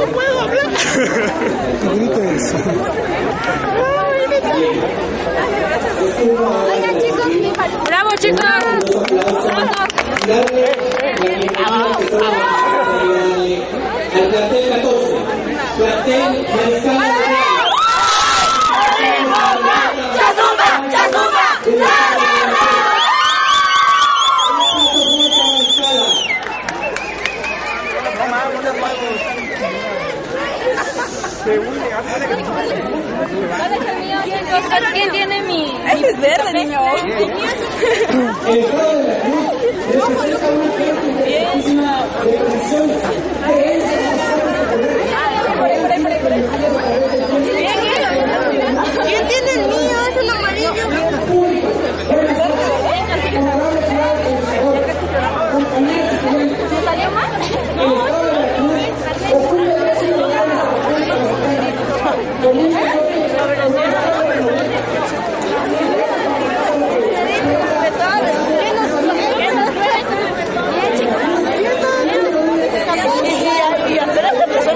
No puedo hablar. Grites. Oigan, chicos, mi Bravo, chicos. Bravo. ¿Quién tiene mi...? Ese es verde, niño. El Estado de la Cruz representa una fuerteísima represión, creencias ¿Quién tiene el mío? Es el amarillo. pública, representa honorable ciudad de El Salvador, compañeros estudiantes. El Estado de la Cruz ocurre de ese lugar de la persona con un Y Andrés se empezó a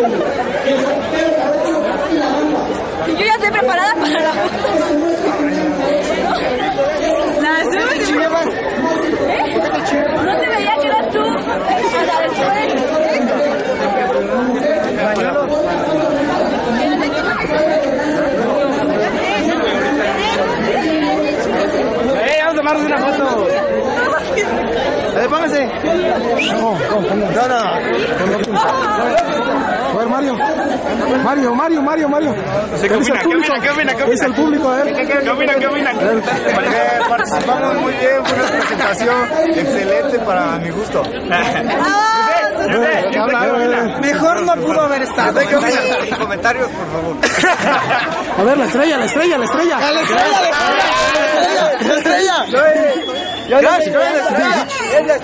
Yo ya estoy preparada para la foto. La sube. No te veía que eras tú. ¡Eh, vamos a tomarnos una foto! A ver, póngase. No, no, no. No, no. A ver, Mario. Mario, Mario, Mario, Mario. ¿Qué ¿Qué dice el opina? ¿Qué público? opina? ¿Qué opina? ¿Qué ¿Qué dice el opina? público? A ver. ¿Qué, qué, qué opinan? ¿Qué opinan? Eh, participamos muy bien, fue una presentación excelente para mi gusto. Mejor no pudo haber estado. ¿Qué opinan? Comentarios, por favor. A ver, la estrella, la estrella, la estrella. ¡La estrella! ¡La estrella! ¡Ganch! ¡Ganch!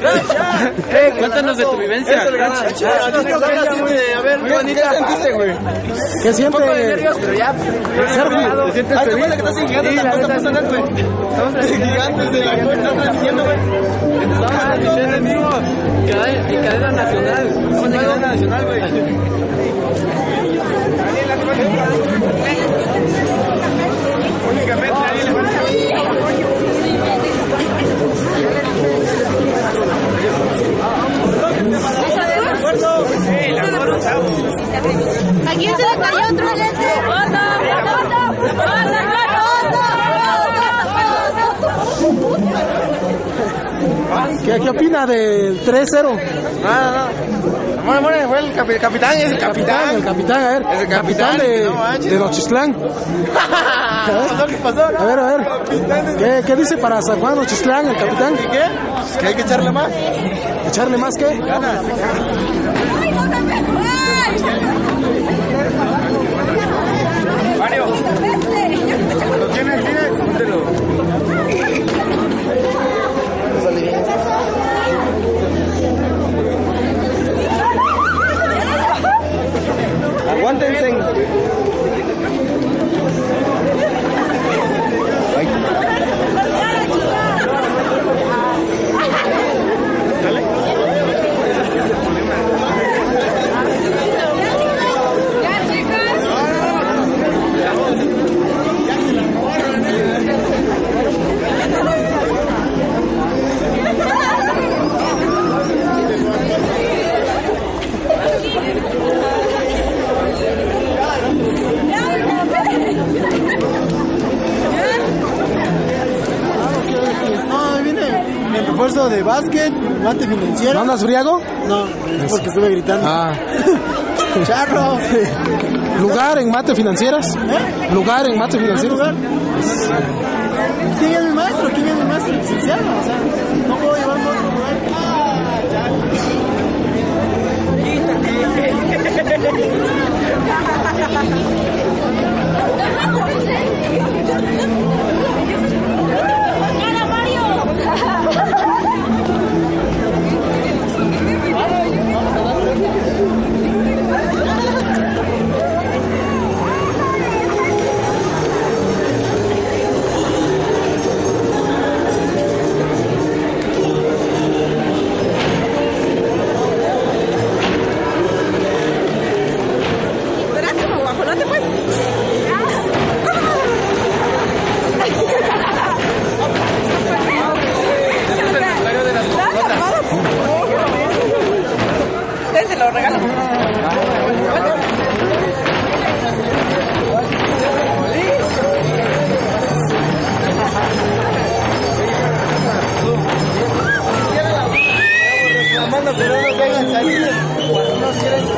¡Ganch! Cuéntanos de tu vivencia. A ver, qué bonita. ¿Qué sentiste, güey? ¿Qué pero ya. Ser ¿Te sientes feliz? que estás en gigantes, la cosa personal, güey. Estamos en gigantes de la transmitiendo, güey. Estamos transmitiendo en vivo. En cadena nacional. Estamos en cadena nacional, güey. ¿A quién se le cayó otro lente? ¿Qué, qué opina del 3-0? No, no, no. Bueno, bueno, fue el capi- capitán, es el capitán. El capitán, a ver. Es el capitán, de, de no. Nochistlán. A ver, a ver. ¿Qué, qué dice para San Juan Nochistlán, el capitán? ¿Qué? Que hay que echarle más. ¿Echarle más qué? Mario. El de básquet, mate financiero. ¿No andas briago? No, es porque estuve gritando. Ah. ¡Charro! ¿Lugar en mate financieras? ¿Lugar en mate financieras? lugar? ¿Quién es mi maestro? ¿Quién es mi maestro? Licenciado, o sea, no puedo llevarme a otro lugar. Nos quieren